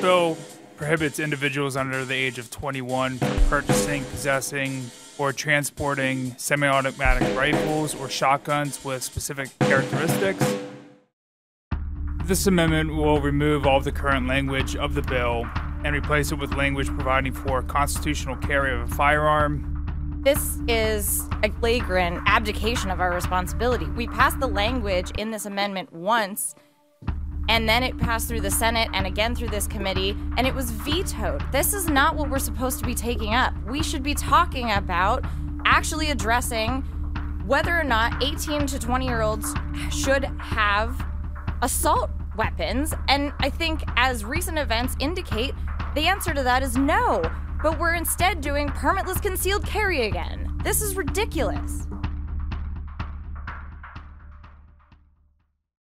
bill prohibits individuals under the age of 21 from purchasing, possessing, or transporting semi automatic rifles or shotguns with specific characteristics. This amendment will remove all the current language of the bill and replace it with language providing for constitutional carry of a firearm. This is a flagrant abdication of our responsibility. We passed the language in this amendment once, and then it passed through the Senate and again through this committee, and it was vetoed. This is not what we're supposed to be taking up. We should be talking about actually addressing whether or not 18 to 20 year olds should have assault weapons. And I think, as recent events indicate, the answer to that is no. But we're instead doing permitless concealed carry again. This is ridiculous.